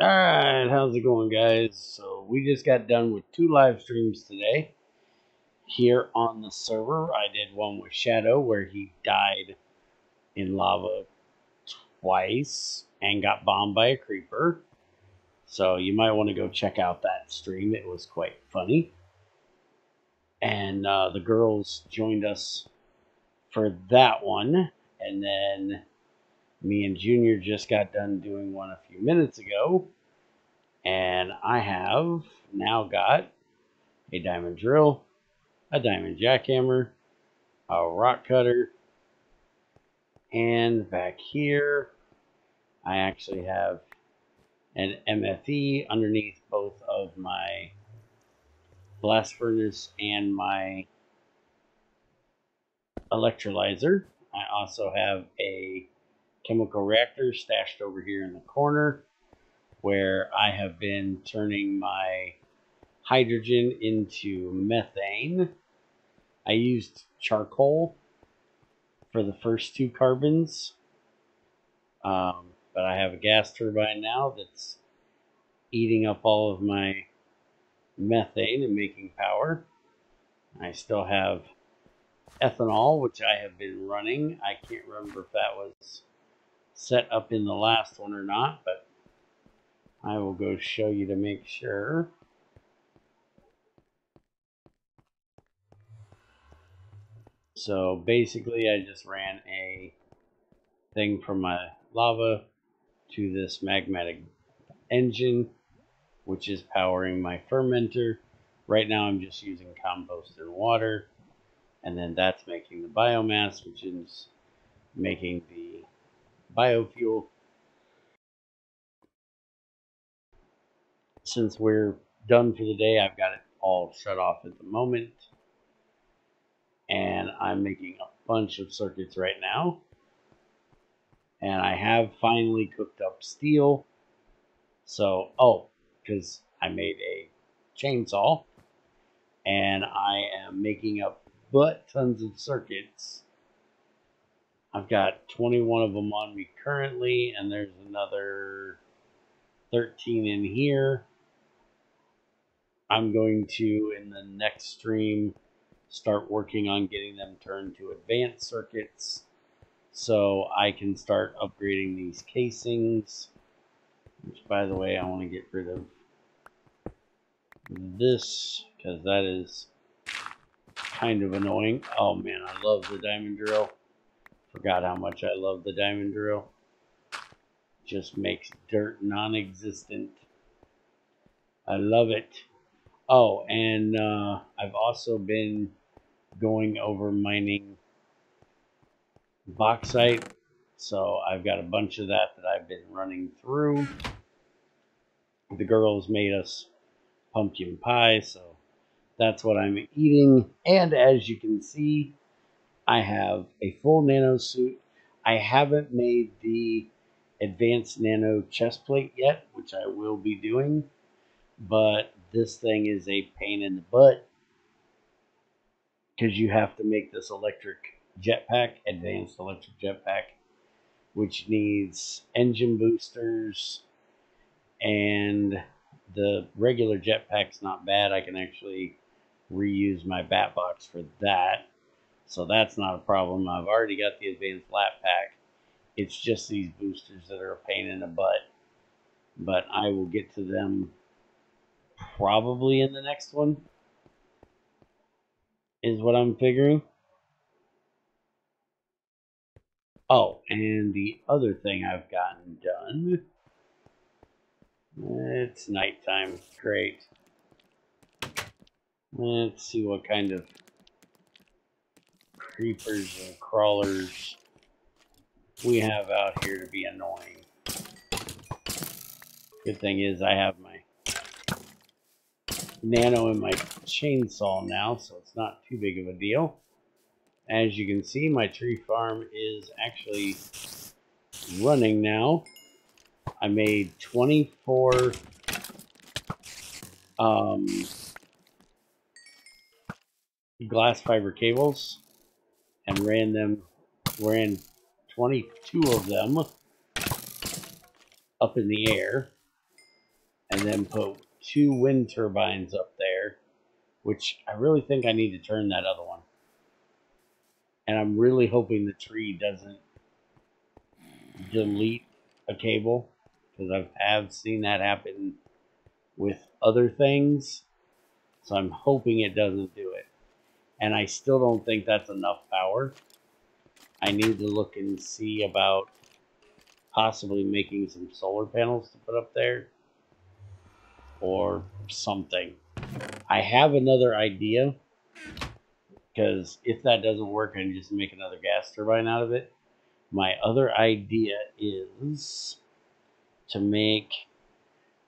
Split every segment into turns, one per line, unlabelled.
Alright, how's it going, guys? So, we just got done with two live streams today here on the server. I did one with Shadow where he died in lava twice and got bombed by a creeper. So, you might want to go check out that stream. It was quite funny. And uh, the girls joined us for that one. And then me and Junior just got done doing one a few minutes ago. And I have now got a diamond drill, a diamond jackhammer, a rock cutter, and back here I actually have an MFE underneath both of my blast furnace and my electrolyzer. I also have a chemical reactor stashed over here in the corner where I have been turning my hydrogen into methane. I used charcoal for the first two carbons, um, but I have a gas turbine now that's eating up all of my methane and making power. I still have ethanol, which I have been running. I can't remember if that was set up in the last one or not, but I will go show you to make sure. So basically I just ran a thing from my lava to this magmatic engine, which is powering my fermenter. Right now I'm just using compost and water, and then that's making the biomass, which is making the biofuel. Since we're done for the day, I've got it all shut off at the moment. And I'm making a bunch of circuits right now. And I have finally cooked up steel. So, oh, because I made a chainsaw. And I am making up butt tons of circuits I've got 21 of them on me currently, and there's another 13 in here. I'm going to, in the next stream, start working on getting them turned to advanced circuits so I can start upgrading these casings. Which, by the way, I want to get rid of this because that is kind of annoying. Oh man, I love the diamond drill. Forgot how much I love the diamond drill. Just makes dirt non-existent. I love it. Oh, and uh, I've also been going over mining bauxite. So I've got a bunch of that that I've been running through. The girls made us pumpkin pie, so that's what I'm eating. And as you can see, I have a full nano suit. I haven't made the advanced nano chest plate yet, which I will be doing, but this thing is a pain in the butt because you have to make this electric jetpack, advanced electric jetpack, which needs engine boosters and the regular jetpack's not bad. I can actually reuse my bat box for that. So that's not a problem. I've already got the advanced lap pack. It's just these boosters that are a pain in the butt. But I will get to them probably in the next one. Is what I'm figuring. Oh, and the other thing I've gotten done. It's nighttime. Great. Let's see what kind of creepers and crawlers we have out here to be annoying. Good thing is I have my nano in my chainsaw now, so it's not too big of a deal. As you can see, my tree farm is actually running now. I made 24 um, glass fiber cables and ran them, ran 22 of them up in the air. and then put two wind turbines up there, which I really think I need to turn that other one. And I'm really hoping the tree doesn't delete a cable because I have seen that happen with other things. So I'm hoping it doesn't do. And I still don't think that's enough power. I need to look and see about possibly making some solar panels to put up there or something. I have another idea because if that doesn't work, I can just make another gas turbine out of it. My other idea is to make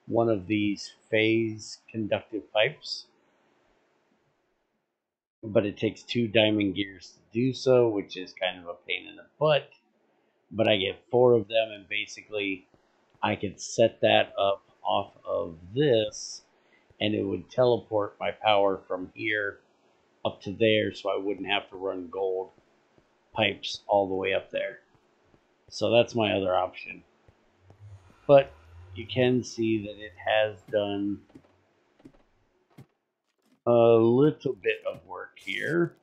one of these phase conductive pipes. But it takes two diamond gears to do so, which is kind of a pain in the butt. But I get four of them, and basically, I could set that up off of this, and it would teleport my power from here up to there, so I wouldn't have to run gold pipes all the way up there. So that's my other option. But you can see that it has done a little bit of work here.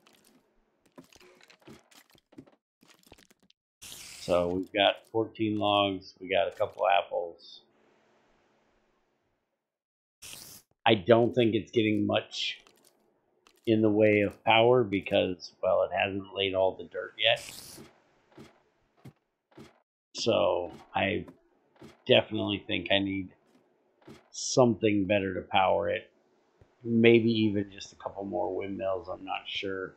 So we've got 14 logs, we got a couple apples. I don't think it's getting much in the way of power because, well, it hasn't laid all the dirt yet. So I definitely think I need something better to power it. Maybe even just a couple more windmills, I'm not sure.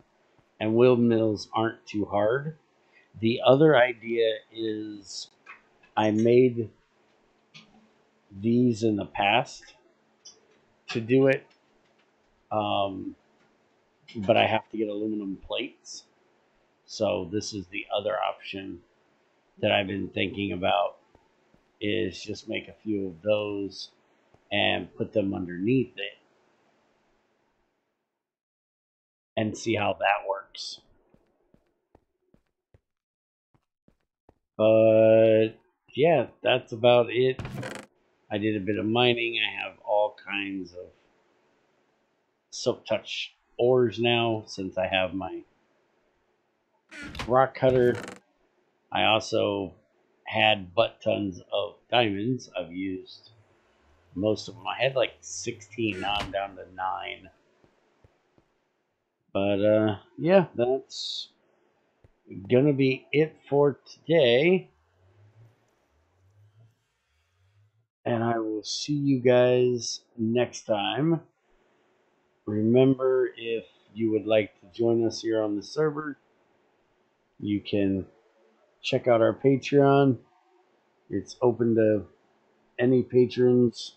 And windmills aren't too hard. The other idea is I made these in the past to do it, um, but I have to get aluminum plates. So this is the other option that I've been thinking about is just make a few of those and put them underneath it and see how that works. But yeah, that's about it. I did a bit of mining. I have all kinds of silk touch ores now since I have my rock cutter I also had butt tons of diamonds. I've used most of them. I had like 16, now I'm down to 9. But uh, yeah, that's gonna be it for today. And I will see you guys next time. Remember, if you would like to join us here on the server, you can check out our Patreon. It's open to any patrons.